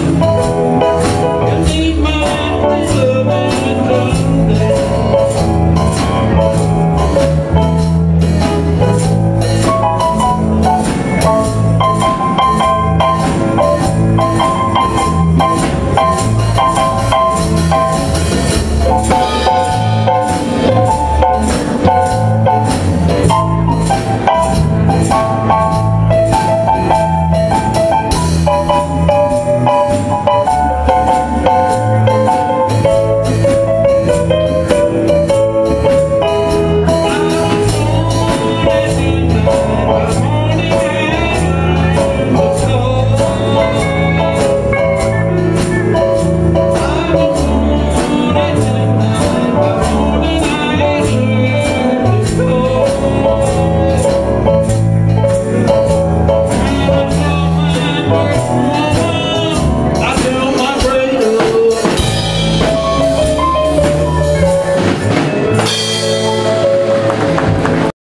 Oh.